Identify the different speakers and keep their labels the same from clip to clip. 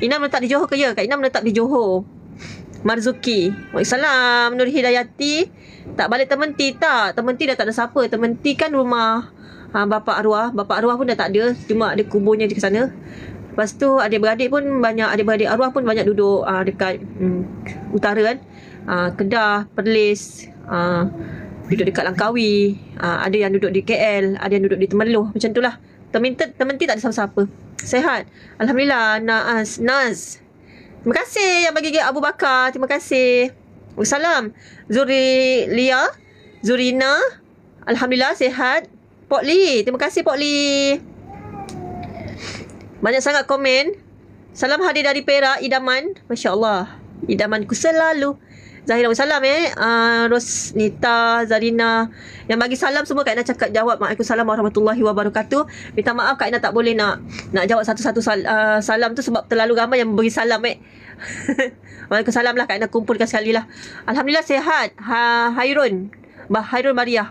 Speaker 1: Inam letak di Johor ke ya? Kak Inam letak di Johor. Marzuki. Waalaikumsalam. Nur Hidayati. Tak balik Tementi tak. Tementi dah tak ada siapa. Tementi kan rumah ha, bapa arwah. Bapa arwah pun dah tak ada. Cuma ada kuburnya di sana. Lepas tu adik-beradik pun banyak. Adik-beradik arwah pun banyak duduk ha, dekat hmm, utara kan. Ha, Kedah, Perlis. Ha, duduk dekat Langkawi. Ha, ada yang duduk di KL. Ada yang duduk di Temeloh. Macam tu lah. Tementi, tementi tak ada siapa-siapa. Sehat. Alhamdulillah. Naas. Naz. Terima kasih yang bagi Abu Bakar. Terima kasih. Wassalam. Zuri Lia. Zurina. Alhamdulillah sihat. Pok Lee. Terima kasih Pok Lee. Banyak sangat komen. Salam hadir dari Perak. Idaman. Masya Allah. Idamanku selalu. Zahira salam eh. Uh, Rosnita, Zarina. Yang bagi salam semua Kak Ina cakap jawab. Waalaikumsalam warahmatullahi wabarakatuh. Minta maaf Kak Ina tak boleh nak nak jawab satu-satu sal, uh, salam tu sebab terlalu ramai yang beri salam eh. Waalaikumsalam lah Kak Ina kumpulkan sekali lah. Alhamdulillah sihat. Ha, Hairun. Bah Hairun Maria.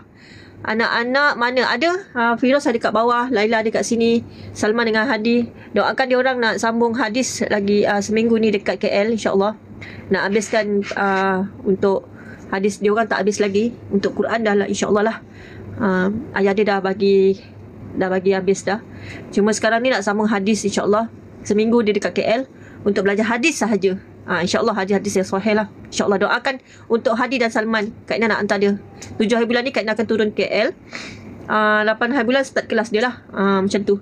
Speaker 1: Anak-anak mana ada? Ha, Firoz ada kat bawah, Laila ada kat sini, Salman dengan Hadi. Doakan dia orang nak sambung hadis lagi uh, seminggu ni dekat KL insya-Allah nak habiskan uh, untuk hadis dia orang tak habis lagi. Untuk Quran dah lah insyaallah lah. Uh, ayah dia dah bagi dah bagi habis dah. Cuma sekarang ni nak sambung hadis insyaallah. Seminggu dia dekat KL untuk belajar hadis sahaja. Uh, insyaallah hadis-hadis yang sahih lah. Insyaallah doakan untuk Hadi dan Salman. Kak Ina nak hantar dia. 7 hari bulan ni Kak Ina akan turun KL uh, 8 hari bulan start kelas dia lah. Uh, macam tu.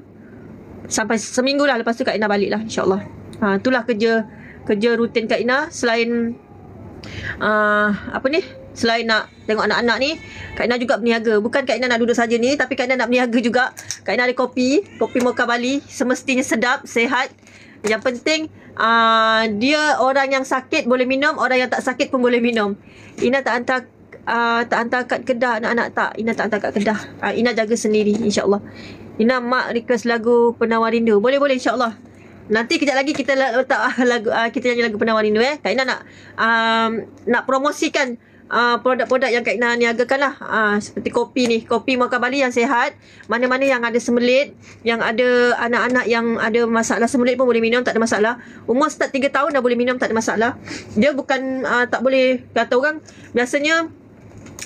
Speaker 1: Sampai seminggu lah lepas tu Kak Ina balik lah insyaallah. Uh, itulah kerja kerja rutin Kak Ina selain uh, apa ni selain nak tengok anak-anak ni Kak Ina juga berniaga. Bukan Kak Ina nak duduk saja ni tapi Kak Ina nak berniaga juga. Kak Ina ada kopi kopi Mocha Bali semestinya sedap sehat. Yang penting uh, dia orang yang sakit boleh minum orang yang tak sakit pun boleh minum. Ina tak hantar uh, tak hantar kat kedah anak-anak tak. Ina tak hantar kat kedah. Uh, Ina jaga sendiri insyaAllah. Ina mak request lagu Penawar Rindu boleh-boleh insyaAllah Nanti kejap lagi kita letak lagu uh, kita nyanyi lagu Penawar Rindu eh. Kak Ina nak um, nak promosikan uh, produk-produk yang Kak Ina niagakan lah. Uh, seperti kopi ni. Kopi Mocha Bali yang sehat. Mana-mana yang ada semelit. Yang ada anak-anak yang ada masalah semelit pun boleh minum. Tak ada masalah. Umur start 3 tahun dah boleh minum. Tak ada masalah. Dia bukan uh, tak boleh kata orang. Biasanya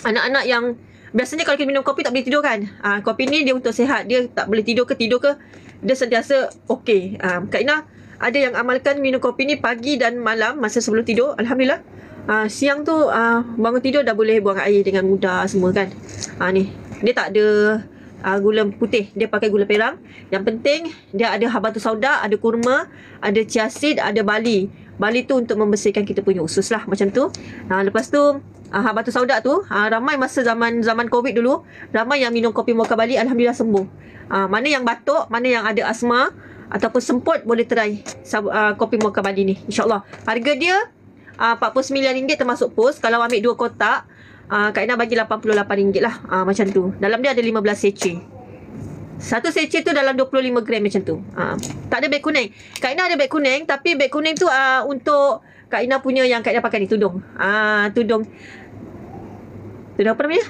Speaker 1: anak-anak yang Biasanya kalau kita minum kopi tak boleh tidur kan. Uh, kopi ni dia untuk sehat. Dia tak boleh tidur ke tidur ke dia sentiasa okey. Um, Kak Ina ada yang amalkan minum kopi ni pagi dan malam masa sebelum tidur. Alhamdulillah. Uh, siang tu uh, bangun tidur dah boleh buang air dengan mudah semua kan. Uh, ni. Dia tak ada uh, gula putih. Dia pakai gula perang. Yang penting dia ada habatus sauda, ada kurma, ada chia seed, ada bali. Bali tu untuk membersihkan kita punya usus lah macam tu. Uh, lepas tu uh, habatus sauda tu uh, ramai masa zaman zaman Covid dulu ramai yang minum kopi mocha Bali alhamdulillah sembuh. Uh, mana yang batuk, mana yang ada asma ataupun semput boleh try uh, kopi mocha bali ni. InsyaAllah. Harga dia uh, RM49 termasuk pos. Kalau ambil dua kotak, uh, Kak Ina bagi RM88 lah. Uh, macam tu. Dalam dia ada 15 seceh. Satu seceh tu dalam 25 gram macam tu. Uh, tak ada beg kuning. Kak Ina ada beg kuning. Tapi beg kuning tu uh, untuk Kak Ina punya yang Kak Ina pakai ni. Tudung. Uh, tudung. Tudung apa namanya?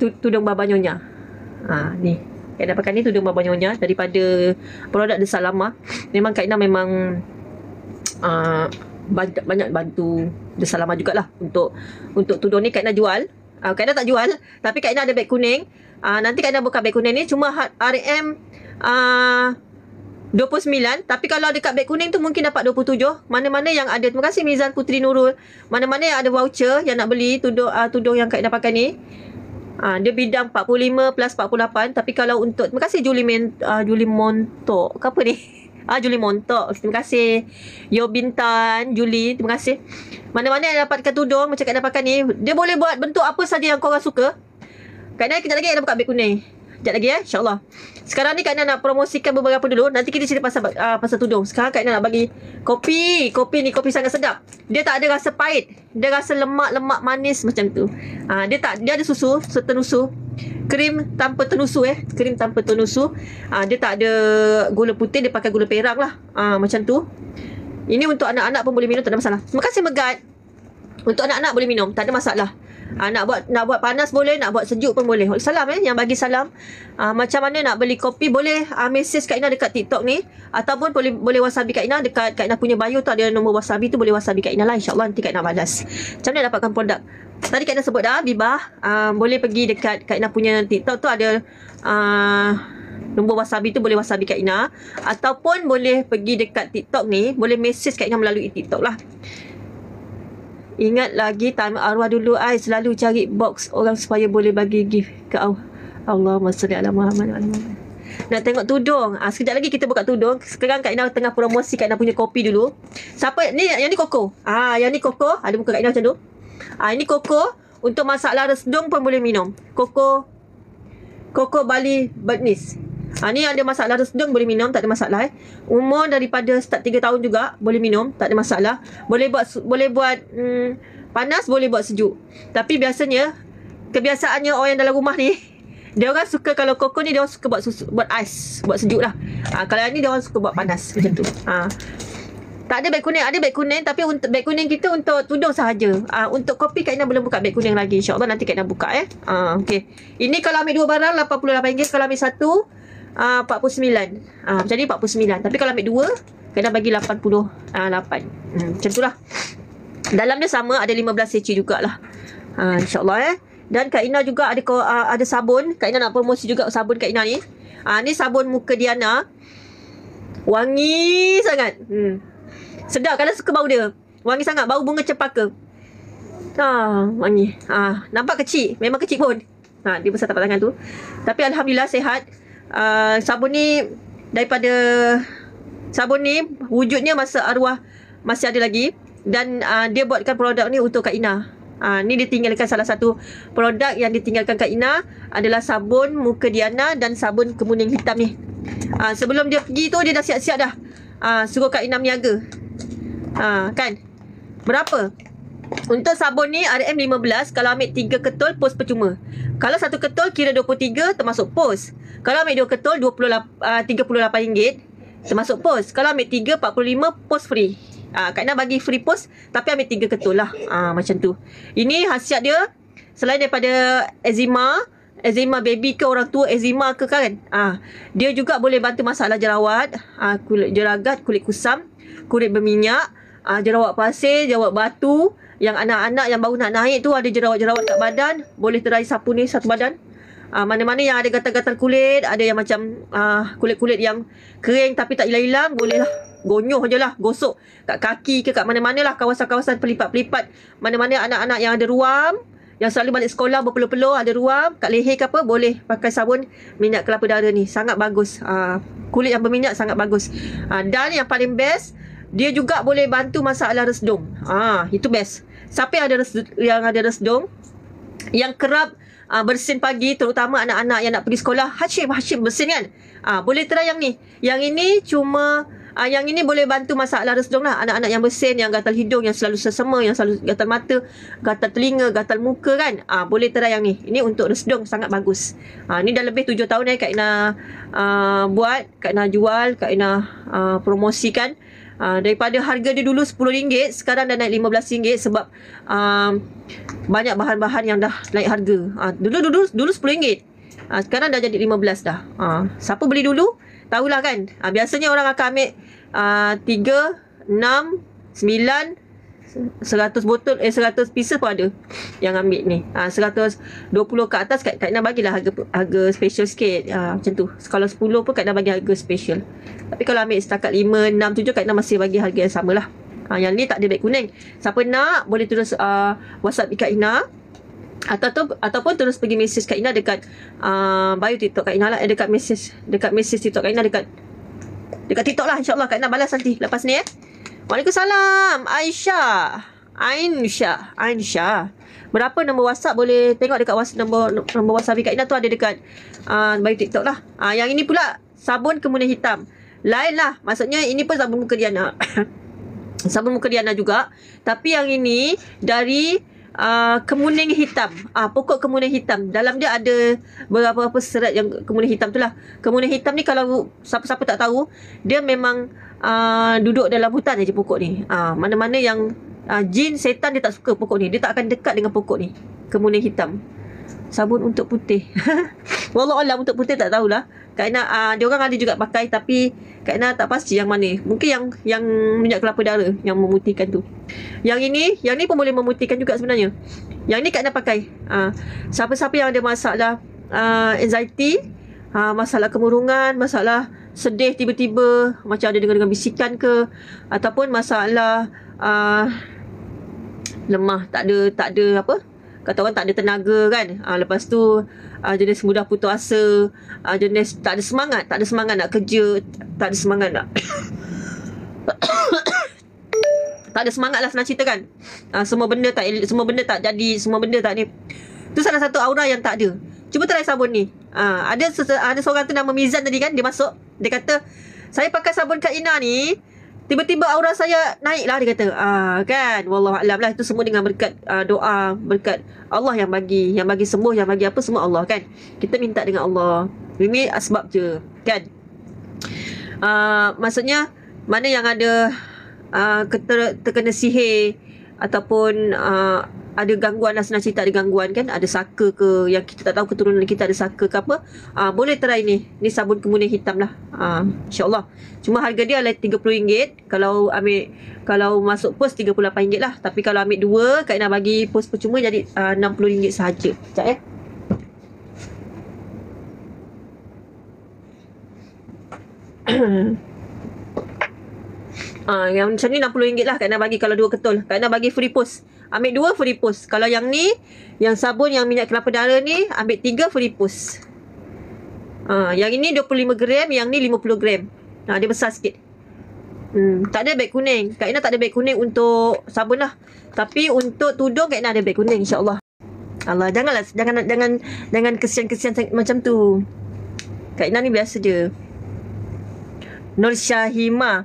Speaker 1: Tudung Baba Nyonya. Ha, ni. Kak Ina pakai ni tudung Baba Nyonya daripada produk The Salama. Memang Kak Ina memang uh, banyak bantu The Salama jugalah untuk untuk tudung ni Kak Ina jual. Uh, Kak Ina tak jual tapi Kak Ina ada beg kuning. Uh, nanti Kak Ina buka beg kuning ni cuma RM uh, 29 Tapi kalau dekat beg kuning tu Mungkin dapat 27 Mana-mana yang ada Terima kasih Mizan Putri Nurul Mana-mana yang ada voucher Yang nak beli Tudung, uh, tudung yang Kak Ina pakai ni Ha, dia bidang 45 plus 48 tapi kalau untuk terima kasih Julie Men, uh, Julie Montok. Apa ni? Ah Julie Montok. Terima kasih. Yo Bintan, Julie, terima kasih. Mana-mana yang dapatkan tudung macam kat dapatkan ni, dia boleh buat bentuk apa saja yang kau orang suka. Kak Nai kejap lagi ada buka beg kuning. Sekejap lagi eh InsyaAllah. Sekarang ni Kak Ina nak promosikan beberapa dulu. Nanti kita cerita pasal uh, pasal tudung. Sekarang Kak Ina nak bagi Kopi. Kopi ni kopi sangat sedap. Dia tak ada rasa pahit. Dia rasa lemak-lemak manis macam tu. Uh, Dia tak Dia ada susu Setenusu. Krim tanpa tenusu eh. Krim tanpa tenusu. Uh, Dia tak ada gula putih. Dia pakai gula perak lah. Uh, Macam tu. Ini untuk anak-anak pun boleh minum Tak ada masalah. Terima kasih Megat. Untuk anak-anak boleh minum Tak ada masalah Uh, nak buat nak buat panas boleh, nak buat sejuk pun boleh. Salam eh yang bagi salam. Uh, macam mana nak beli kopi boleh uh, message Kak Ina dekat TikTok ni ataupun boleh boleh wasabi Kak Ina dekat Kak Ina punya bio tu ada nombor wasabi tu boleh wasabi Kak Ina lah insyaallah nanti Kak Ina balas. Macam mana dapatkan produk? Tadi Kak Ina sebut dah Bibah uh, boleh pergi dekat Kak Ina punya TikTok tu ada uh, nombor wasabi tu boleh wasabi Kak Ina ataupun boleh pergi dekat TikTok ni boleh message Kak Ina melalui TikTok lah. Ingat lagi time arwah dulu I selalu cari box orang supaya boleh bagi gift ke Allah. Salli ala Muhammad Nak tengok tudung. Ah sekejap lagi kita buka tudung. Sekarang Kak Ina tengah promosi Kak Ina punya kopi dulu. Siapa ni yang ni Koko. Ah yang ni Koko. Ada muka Kak Ina macam tu. Ah ini Koko untuk masak laras dong pun boleh minum. Koko Koko Bali Bernis. Ha, ni ada masalah sedang boleh minum tak ada masalah eh. Umur daripada start 3 tahun juga boleh minum tak ada masalah. Boleh buat boleh buat hmm, panas boleh buat sejuk. Tapi biasanya kebiasaannya orang yang dalam rumah ni dia orang suka kalau koko ni dia orang suka buat susu, buat ais, buat sejuk lah. Ha, kalau yang ni dia orang suka buat panas macam tu. Ha. Tak ada beg kuning, ada beg kuning tapi untuk beg kuning kita untuk tudung sahaja. Ah uh, untuk kopi Kak Ina belum buka beg kuning lagi. Insya-Allah nanti Kak Ina buka eh. Uh, okey. Ini kalau ambil dua barang RM88, kalau ambil satu uh, 49. Ah uh, macam ni 49. Tapi kalau ambil dua kena bagi 88. Uh, hmm, macam itulah. Dalam dia sama ada 15 cc jugalah. Ah uh, insya-Allah eh. Dan Kak Ina juga ada uh, ada sabun. Kak Ina nak promosi juga sabun Kak Ina ni. Ah uh, ni sabun muka Diana. Wangi sangat. Hmm. Sedap kalau suka bau dia. Wangi sangat bau bunga cempaka. Ha, wangi. Ha, nampak kecil. Memang kecil pun. Ha, dia besar tapak tangan tu. Tapi alhamdulillah sehat uh, sabun ni daripada sabun ni wujudnya masa arwah masih ada lagi dan uh, dia buatkan produk ni untuk Kak Ina. Uh, ni ditinggalkan salah satu produk yang ditinggalkan Kak Ina adalah sabun muka Diana dan sabun kemuning hitam ni. Uh, sebelum dia pergi tu dia dah siap-siap dah. Uh, suruh Kak Ina meniaga. Uh, kan? Berapa? Untuk sabun ni RM15 kalau ambil 3 ketul pos percuma. Kalau satu ketul kira 23 termasuk pos. Kalau ambil 2 ketul 28 uh, RM38 termasuk pos. Kalau ambil 3 45 pos free. Ah uh, Kak Ina bagi free pos tapi ambil 3 ketul lah. Ah uh, macam tu. Ini khasiat dia selain daripada eczema, eczema baby ke orang tua eczema ke kan. Ah dia juga boleh bantu masalah jerawat, ah kulit jeragat, kulit kusam, kulit berminyak, ah jerawat pasir, jerawat batu yang anak-anak yang baru nak naik tu ada jerawat-jerawat kat badan, boleh terai sapu ni satu badan. Uh, mana-mana yang ada gatal-gatal kulit, ada yang macam uh, kulit-kulit yang kering tapi tak hilang-hilang, bolehlah gonyoh je lah, gosok kat kaki ke kat mana-mana lah kawasan-kawasan pelipat-pelipat. Mana-mana anak-anak yang ada ruam, yang selalu balik sekolah berpeluh-peluh, ada ruam, kat leher ke apa, boleh pakai sabun minyak kelapa darah ni. Sangat bagus. Uh, kulit yang berminyak sangat bagus. Uh, dan yang paling best, dia juga boleh bantu masalah resdung. Ah, itu best. Siapa yang ada res, yang ada resdung yang kerap uh, bersin pagi terutama anak-anak yang nak pergi sekolah Hashim Hashim bersin kan? Uh, boleh try yang ni. Yang ini cuma uh, yang ini boleh bantu masalah resdung lah. Anak-anak yang bersin yang gatal hidung yang selalu sesama yang selalu gatal mata gatal telinga gatal muka kan? Uh, boleh try yang ni. Ini untuk resdung sangat bagus. Uh, ni dah lebih tujuh tahun eh Kak Ina uh, buat Kak Ina jual Kak Ina uh, promosikan Uh, daripada harga dia dulu RM10 sekarang dah naik RM15 sebab uh, banyak bahan-bahan yang dah naik harga. Uh, dulu dulu dulu RM10. Uh, sekarang dah jadi RM15 dah. Uh, siapa beli dulu? Tahulah kan. Uh, biasanya orang akan ambil uh, 3 6 9 100 botol eh 100 pieces pun ada yang ambil ni. Ah uh, 120 ke atas Kak, Kak Ina bagilah harga harga special sikit. Ah uh, macam tu. Kalau 10 pun Kak Ina bagi harga special. Tapi kalau ambil setakat 5 6 7 Kak Ina masih bagi harga yang samalah. Ah uh, yang ni tak ada beg kuning. Siapa nak boleh terus uh, WhatsApp Kak Ina atau ataupun terus pergi message Kak Ina dekat uh, bio TikTok Kak Ina lah eh, dekat message dekat message TikTok Kak Ina dekat dekat TikTok lah insyaallah Kak Ina balas nanti lepas ni eh. Waalaikumsalam. Aisyah. Ainsha. Ainsha. Berapa nombor WhatsApp boleh tengok dekat WhatsApp nombor nombor WhatsApp Kak Ina tu ada dekat uh, bio TikTok lah. Uh, yang ini pula sabun kemudian hitam. Lain lah. Maksudnya ini pun sabun muka Diana. sabun muka Diana juga. Tapi yang ini dari uh, kemuning hitam. Ah uh, pokok kemuning hitam. Dalam dia ada beberapa apa serat yang kemuning hitam tu lah. Kemuning hitam ni kalau siapa-siapa tak tahu, dia memang uh, duduk dalam hutan je pokok ni. Uh, mana-mana yang uh, jin, setan dia tak suka pokok ni. Dia tak akan dekat dengan pokok ni. kemuning hitam. Sabun untuk putih. Wallah Allah untuk putih tak tahulah. Kak Ina, uh, dia orang ada juga pakai tapi Kak Ina tak pasti yang mana. Mungkin yang yang minyak kelapa darah yang memutihkan tu. Yang ini, yang ni pun boleh memutihkan juga sebenarnya. Yang ni Kak Ina pakai. Uh, siapa-siapa yang ada masalah uh, anxiety, uh, masalah kemurungan, masalah sedih tiba-tiba, macam ada dengar-dengar bisikan ke ataupun masalah uh, lemah, tak ada tak ada apa? Kata orang tak ada tenaga kan. Uh, lepas tu uh, jenis mudah putus asa, uh, jenis tak ada semangat, tak ada semangat nak kerja, tak ada semangat nak tak ada semangat lah senang cerita kan. Uh, semua benda tak semua benda tak jadi, semua benda tak ni. Tu salah satu aura yang tak ada. Cuba try sabun ni. Uh, ada ada seorang tu nama Mizan tadi kan, dia masuk, dia kata, "Saya pakai sabun Kak Ina ni, tiba-tiba aura saya naik lah dia kata. Ah kan? Wallah alam lah. Itu semua dengan berkat uh, doa berkat Allah yang bagi yang bagi sembuh yang bagi apa semua Allah kan? Kita minta dengan Allah. Ini sebab je kan? Uh, maksudnya mana yang ada uh, keter, terkena sihir ataupun uh, ada gangguan lah senang cerita ada gangguan kan? Ada saka ke yang kita tak tahu keturunan kita ada saka ke apa? Uh, boleh try ni. Ni sabun kemuning hitam lah. Uh, insyaAllah. Cuma harga dia adalah RM30. Kalau ambil kalau masuk pos RM38 lah. Tapi kalau ambil dua Kak Ina bagi pos percuma jadi uh, RM60 sahaja. Sekejap eh Ah, yang macam ni RM60 lah Kak Ina bagi kalau dua ketul. Kak Ina bagi free post. Ambil dua free post. Kalau yang ni, yang sabun yang minyak kelapa darah ni, ambil tiga free post. Ah, yang ini 25 gram, yang ni 50 gram. Ha, dia besar sikit. Hmm, tak ada beg kuning. Kak Ina tak ada beg kuning untuk sabun lah. Tapi untuk tudung Kak Ina ada beg kuning insyaAllah. Allah, janganlah jangan jangan jangan kesian-kesian macam tu. Kak Ina ni biasa je. Nur Syahima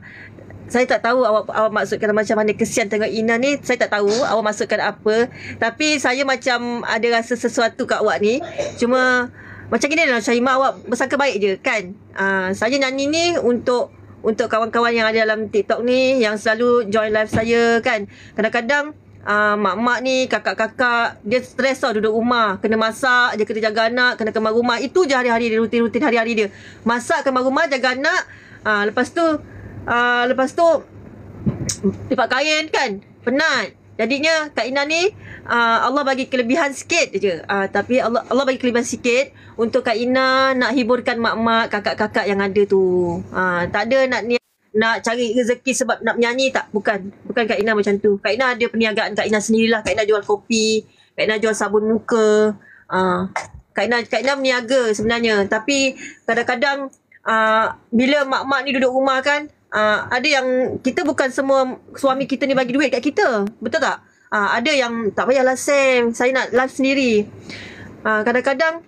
Speaker 1: saya tak tahu awak awak maksudkan macam mana kesian tengok Ina ni. Saya tak tahu awak maksudkan apa. Tapi saya macam ada rasa sesuatu kat awak ni. Cuma macam gini lah Syahima awak bersangka baik je kan? Uh, saya nyanyi ni untuk untuk kawan-kawan yang ada dalam TikTok ni yang selalu join live saya kan? Kadang-kadang Uh, mak-mak ni, kakak-kakak Dia stres tau duduk rumah. Kena masak, dia kena jaga anak Kena kemas rumah. Itu je hari-hari dia, rutin-rutin hari-hari dia. Masak, kemas rumah, jaga anak. Uh, Lepas tu uh, lepas tu lipat kain kan penat. Jadinya Kak Ina ni uh, Allah bagi kelebihan sikit je. Uh, tapi Allah Allah bagi kelebihan sikit untuk Kak Ina nak hiburkan mak-mak kakak-kakak yang ada tu. Uh, tak ada nak ni nak cari rezeki sebab nak menyanyi tak? Bukan. Bukan Kak Ina macam tu. Kak Ina ada perniagaan Kak Ina sendirilah. Kak Ina jual kopi Kak Ina jual sabun muka. Uh, Kak Ina Kak Ina berniaga sebenarnya. Tapi kadang-kadang uh, bila mak-mak ni duduk rumah kan uh, ada yang kita bukan semua suami kita ni bagi duit kat kita. Betul tak? Uh, ada yang tak payahlah Sam, saya nak live sendiri. Uh, kadang-kadang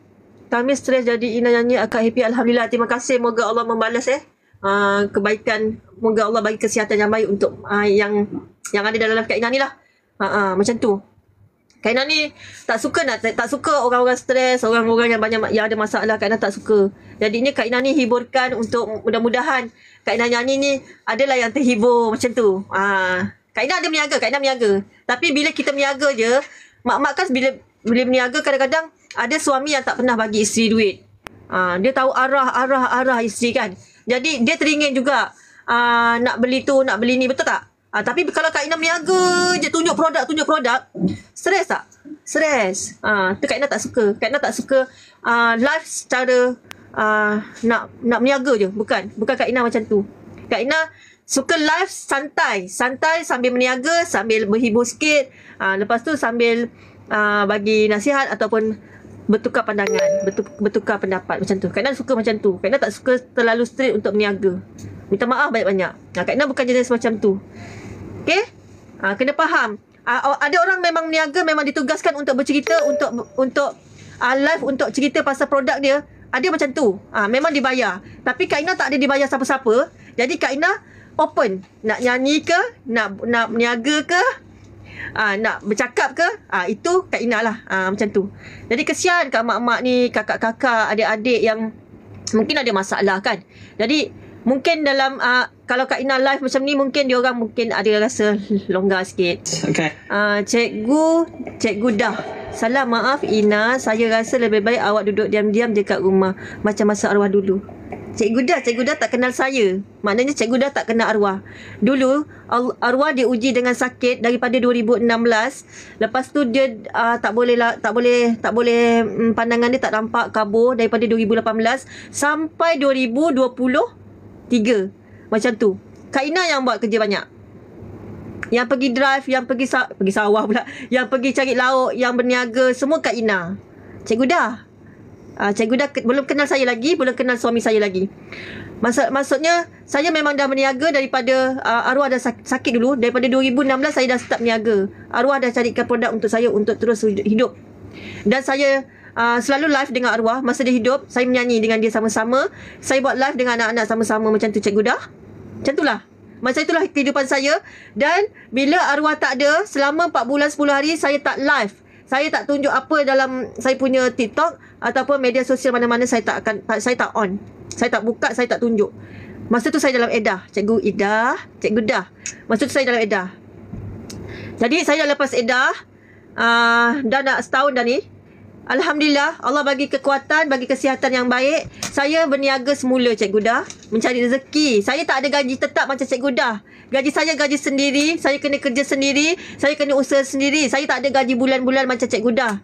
Speaker 1: kami stres jadi Ina nyanyi akak happy alhamdulillah. Terima kasih moga Allah membalas eh. Uh, kebaikan moga Allah bagi kesihatan yang baik untuk uh, yang yang ada dalam Kak Ina ni lah. Uh, uh, macam tu. Kak Ina ni tak suka nak tak, suka orang-orang stres, orang-orang yang banyak yang ada masalah Kak Ina tak suka. Jadi ni Kak Ina ni hiburkan untuk mudah-mudahan Kak Ina nyanyi ni adalah yang terhibur macam tu. Ha. Kak Ina ada meniaga, Kak Ina meniaga. Tapi bila kita meniaga je, mak-mak kan bila bila meniaga kadang-kadang ada suami yang tak pernah bagi isteri duit. Ha. dia tahu arah-arah-arah isteri kan. Jadi dia teringin juga uh, nak beli tu, nak beli ni, betul tak? Ha, tapi kalau Kak Ina meniaga je tunjuk produk, tunjuk produk, stres tak? Stres. Ha, tu Kak Ina tak suka. Kak Ina tak suka uh, live secara uh, nak nak meniaga je. Bukan. Bukan Kak Ina macam tu. Kak Ina suka live santai. Santai sambil meniaga sambil berhibur sikit. Uh, lepas tu sambil uh, bagi nasihat ataupun bertukar pandangan bertukar pendapat macam tu. Kak Ina suka macam tu. Kak Ina tak suka terlalu straight untuk meniaga minta maaf banyak-banyak nah, Kak Ina bukan jenis macam tu Okay uh, kena faham uh, ada orang memang meniaga memang ditugaskan untuk bercerita untuk untuk uh, live untuk cerita pasal produk dia ada macam tu. Ha, memang dibayar. Tapi Kak Ina tak ada dibayar siapa-siapa. Jadi Kak Ina open. Nak nyanyi ke? Nak nak meniaga ke? Ha, nak bercakap ke? Ha, itu Kak Ina lah. Ha, macam tu. Jadi kesian kat mak-mak ni, kakak-kakak, adik-adik yang mungkin ada masalah kan. Jadi mungkin dalam uh, kalau Kak Ina live macam ni mungkin dia orang mungkin ada rasa longgar sikit.
Speaker 2: Okay.
Speaker 1: Uh, cikgu, cikgu dah Salam maaf Ina, saya rasa lebih baik awak duduk diam-diam dekat rumah macam masa arwah dulu. Cikgu dah, cikgu dah tak kenal saya. Maknanya cikgu dah tak kenal arwah. Dulu arwah dia uji dengan sakit daripada 2016. Lepas tu dia uh, tak boleh tak boleh tak boleh um, pandangan dia tak nampak kabur daripada 2018 sampai 2023. Macam tu. Kak Ina yang buat kerja banyak. Yang pergi drive, yang pergi sa- pergi sawah pula, yang pergi cari lauk, yang berniaga, semua Kak Ina. Cikgu dah. Uh, cikgu dah ke- belum kenal saya lagi, belum kenal suami saya lagi. Maksud, maksudnya saya memang dah berniaga daripada uh, arwah dah sakit, sakit dulu daripada 2016 saya dah start berniaga. Arwah dah carikan produk untuk saya untuk terus hidup. Dan saya uh, selalu live dengan arwah masa dia hidup, saya menyanyi dengan dia sama-sama. Saya buat live dengan anak-anak sama-sama macam tu cikgu dah. Macam itulah. Macam itulah kehidupan saya dan bila arwah tak ada selama 4 bulan 10 hari saya tak live. Saya tak tunjuk apa dalam saya punya TikTok ataupun media sosial mana-mana saya tak akan tak, saya tak on. Saya tak buka, saya tak tunjuk. Masa tu saya dalam edah. Cikgu Ida, cikgu dah. Masa tu saya dalam edah. Jadi saya dah lepas edah uh, dah nak setahun dah ni. Alhamdulillah Allah bagi kekuatan, bagi kesihatan yang baik. Saya berniaga semula Cikgu Dah. Mencari rezeki. Saya tak ada gaji tetap macam Cikgu Dah. Gaji saya gaji sendiri. Saya kena kerja sendiri. Saya kena usaha sendiri. Saya tak ada gaji bulan-bulan macam Cikgu Dah.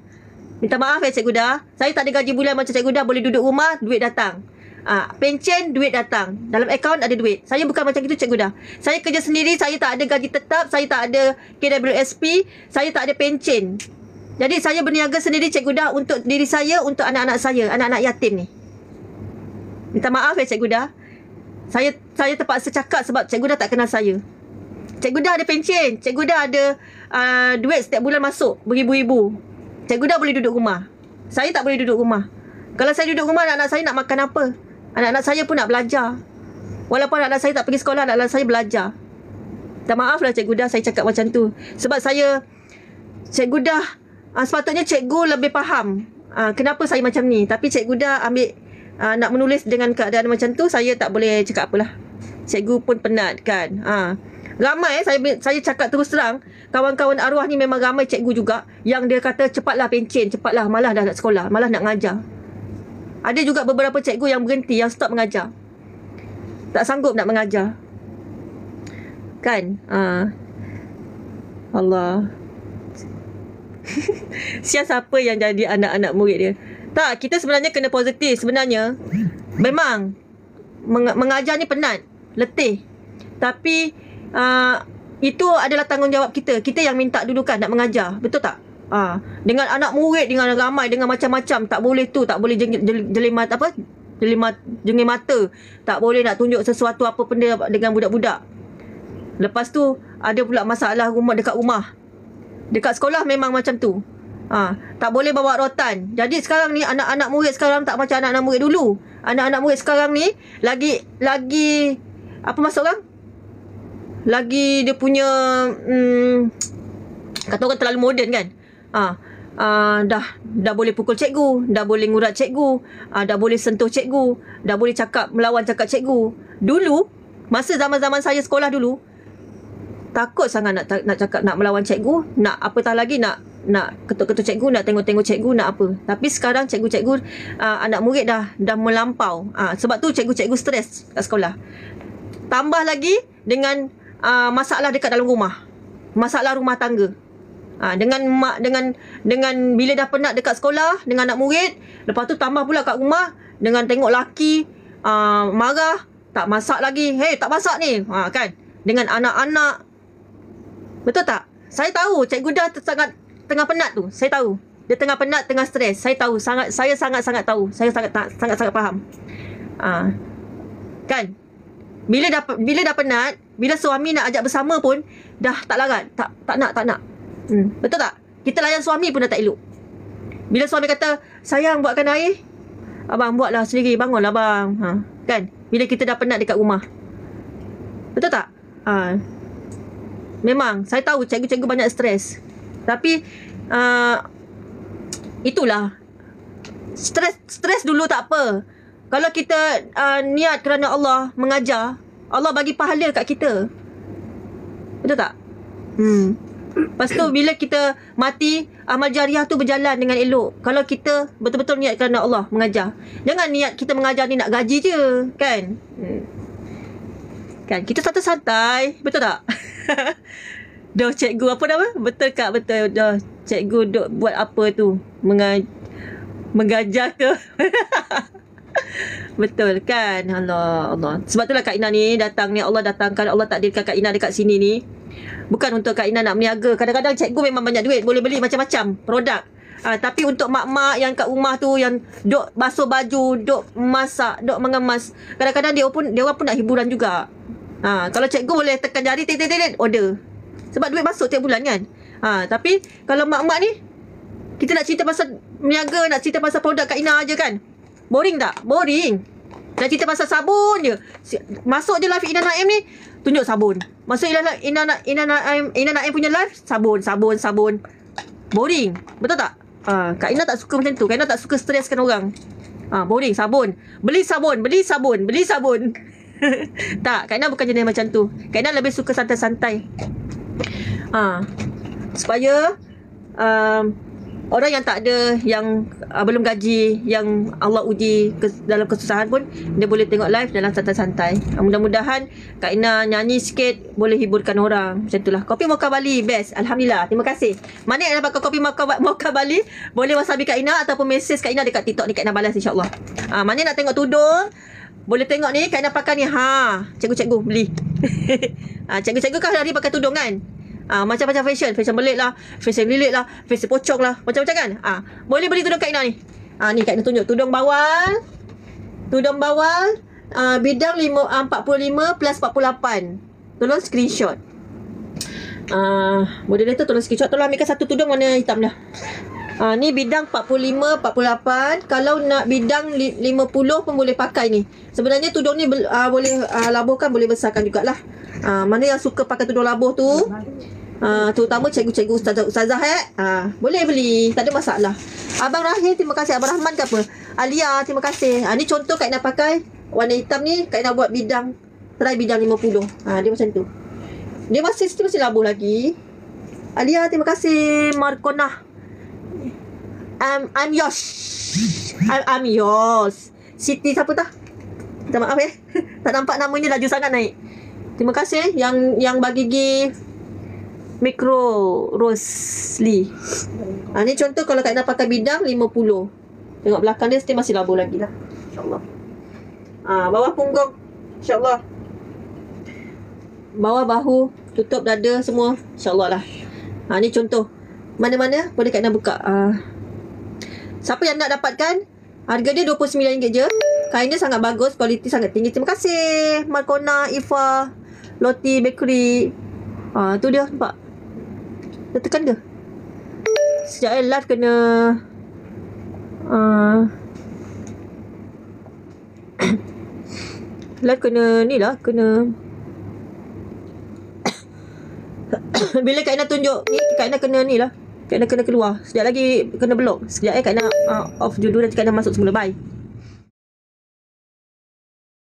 Speaker 1: Minta maaf ya Cikgu Dah. Saya tak ada gaji bulan macam Cikgu Dah. Boleh duduk rumah, duit datang. Ah, ha, pencen duit datang. Dalam akaun ada duit. Saya bukan macam itu Cikgu Dah. Saya kerja sendiri, saya tak ada gaji tetap, saya tak ada KWSP, saya tak ada pencen. Jadi saya berniaga sendiri Cikgu Dah untuk diri saya, untuk anak-anak saya, anak-anak yatim ni. Minta maaf ya Cikgu Dah. Saya saya terpaksa cakap sebab Cikgu Dah tak kenal saya. Cikgu Dah ada pencen, Cikgu Dah ada uh, duit setiap bulan masuk beribu-ribu. Cikgu Dah boleh duduk rumah. Saya tak boleh duduk rumah. Kalau saya duduk rumah anak-anak saya nak makan apa? Anak-anak saya pun nak belajar. Walaupun anak-anak saya tak pergi sekolah, anak-anak saya belajar. Tak maaflah Cikgu Dah saya cakap macam tu. Sebab saya Cikgu Dah uh, sepatutnya cikgu lebih faham. Uh, kenapa saya macam ni? Tapi cikgu dah ambil uh, nak menulis dengan keadaan macam tu saya tak boleh cakap apalah. Cikgu pun penat kan? Uh. ramai saya saya cakap terus terang kawan-kawan arwah ni memang ramai cikgu juga yang dia kata cepatlah pencen cepatlah malah dah nak sekolah malah nak mengajar ada juga beberapa cikgu yang berhenti yang stop mengajar. Tak sanggup nak mengajar. Kan? Uh. Allah Siapa yang jadi anak-anak murid dia? Tak, kita sebenarnya kena positif Sebenarnya. Memang meng- Mengajar ni penat Letih. Tapi uh, Itu adalah tanggungjawab kita. Kita yang minta dulu kan nak mengajar Betul tak? Uh, dengan anak murid Dengan ramai Dengan macam-macam Tak boleh tu Tak boleh jeli, jeli, jeli mata apa? Jeli mata, jengih mata. Tak boleh nak tunjuk sesuatu Apa benda Dengan budak-budak. Lepas tu Ada pula masalah rumah Dekat rumah Dekat sekolah memang macam tu. Ha, tak boleh bawa rotan. Jadi sekarang ni anak-anak murid sekarang tak macam anak-anak murid dulu. Anak-anak murid sekarang ni lagi lagi apa maksud orang? Lagi dia punya hmm, kata orang terlalu moden kan. Ha, uh, dah dah boleh pukul cikgu, dah boleh ngurat cikgu, uh, dah boleh sentuh cikgu, dah boleh cakap melawan cakap cikgu. Dulu masa zaman-zaman saya sekolah dulu, takut sangat nak nak cakap nak melawan cikgu, nak apatah lagi nak nak ketuk-ketuk cikgu, nak tengok-tengok cikgu, nak apa. Tapi sekarang cikgu-cikgu uh, anak murid dah dah melampau. Uh, sebab tu cikgu-cikgu stres kat sekolah. Tambah lagi dengan uh, masalah dekat dalam rumah. Masalah rumah tangga. Ha, dengan mak dengan dengan bila dah penat dekat sekolah dengan anak murid, lepas tu tambah pula kat rumah dengan tengok laki uh, marah, tak masak lagi. Hey, tak masak ni. Ha, kan? Dengan anak-anak Betul tak? Saya tahu cikgu dah sangat tengah penat tu. Saya tahu. Dia tengah penat, tengah stres. Saya tahu. Sangat saya sangat-sangat tahu. Saya sangat sangat sangat faham. Ah. Ha. Kan? Bila dah bila dah penat, bila suami nak ajak bersama pun dah tak larat. Tak tak nak, tak nak. Hmm. Betul tak? Kita layan suami pun dah tak elok. Bila suami kata, "Sayang buatkan air." Abang buatlah sendiri, bangunlah abang. Ha, kan? Bila kita dah penat dekat rumah. Betul tak? Ha. Memang saya tahu cikgu-cikgu banyak stres. Tapi uh, itulah stres stres dulu tak apa. Kalau kita uh, niat kerana Allah mengajar, Allah bagi pahala kat kita. Betul tak? Hmm. Lepas tu bila kita mati amal jariah tu berjalan dengan elok. Kalau kita betul-betul niat kerana Allah mengajar. Jangan niat kita mengajar ni nak gaji je, kan? Hmm. Kan kita santai-santai, betul tak? Dah cikgu apa nama? Betul kak betul. Dah cikgu duk buat apa tu? Menga mengajar ke? Betul kan? Allah Allah. Sebab itulah Kak Ina ni datang ni Allah datangkan Allah takdirkan Kak Ina dekat sini ni. Bukan untuk Kak Ina nak meniaga. Kadang-kadang cikgu memang banyak duit, boleh beli macam-macam produk. Ah, tapi untuk mak-mak yang kat rumah tu yang duk basuh baju, duk masak, duk mengemas, kadang-kadang dia pun dia orang pun nak hiburan juga. Ah, kalau cikgu boleh tekan jari tit tit tit order. Sebab duit masuk tiap bulan kan. Ah, tapi kalau mak-mak ni kita nak cerita pasal meniaga, nak cerita pasal produk Kak Ina aja kan. Boring tak? Boring. Nak cerita pasal sabun je. Masuk je live Ina Naim ni, tunjuk sabun. Masuk Ina Ina Ina Naim Ina Naim punya live, sabun, sabun, sabun. Boring. Betul tak? Ah, Kak Ina tak suka macam tu. Kak Ina tak suka streskan orang. Ah, boring sabun. Beli sabun, beli sabun, beli sabun. tak, Kak Ina bukan jenis macam tu. Kak Ina lebih suka santai-santai. Ah, supaya um, orang yang tak ada yang uh, belum gaji yang Allah uji ke, dalam kesusahan pun dia boleh tengok live dalam santai-santai. Uh, mudah-mudahan Kak Ina nyanyi sikit boleh hiburkan orang. Macam itulah. Kopi Mocha Bali best. Alhamdulillah. Terima kasih. Mana yang dapat kopi Mocha, Mocha Bali boleh wasabi Kak Ina ataupun mesej Kak Ina dekat TikTok ni Kak Ina balas insya-Allah. Uh, mana nak tengok tudung boleh tengok ni Kak Ina pakai ni. Ha, cikgu-cikgu beli. ha, cikgu-cikgu kan hari pakai tudung kan? Ah, macam-macam fashion, fashion belit lah, fashion lilit lah, fashion pocong lah, macam-macam kan? Ah, boleh beli tudung Kak Ina ni. Ah, ni Kak Ina tunjuk tudung bawal. Tudung bawal ah, bidang 5 ah, 45 plus 48. Tolong screenshot. Ah, moderator tolong screenshot. Tolong ambilkan satu tudung warna hitam dah. Ah, ni bidang 45, 48. Kalau nak bidang 50 pun boleh pakai ni. Sebenarnya tudung ni uh, boleh uh, labuhkan, boleh besarkan jugalah. Uh, mana yang suka pakai tudung labuh tu, uh, terutama cikgu-cikgu ustazah, ustazah eh, uh, boleh beli. Tak ada masalah. Abang Rahim, terima kasih. Abang Rahman ke apa? Alia, terima kasih. Uh, ni contoh Kak nak pakai. Warna hitam ni, Kak nak buat bidang. Try bidang 50. Uh, dia macam tu. Dia masih, masih labuh lagi. Alia, terima kasih. Markonah. I'm I'm yours. I'm, I'm yours. Siti siapa tah? Minta maaf eh. tak nampak namanya laju sangat naik. Terima kasih yang yang bagi gift Mikro Rosli. Ha, ni contoh kalau tak nak pakai bidang 50. Tengok belakang dia still masih labu lagi lah. InsyaAllah. Ha, bawah punggung. InsyaAllah. Bawah bahu. Tutup dada semua. InsyaAllah lah. Ha, ni contoh. Mana-mana boleh kat nak buka. Ha, Siapa yang nak dapatkan? Harga dia RM29 je. Kain dia sangat bagus. Kualiti sangat tinggi. Terima kasih. Markona, Ifa, Loti Bakery. Ah, tu dia nampak. Dah tekan ke? Sekejap eh. Live kena... Uh, live kena ni lah. Kena... Bila Kak Ina tunjuk ni, Kak Ina kena ni lah. Kak nak kena keluar. Sekejap lagi kena block. Sekejap eh Kak nak uh, off dulu nanti Kak nak masuk semula. Bye.